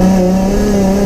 Hum, hum, hum.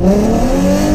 Oh,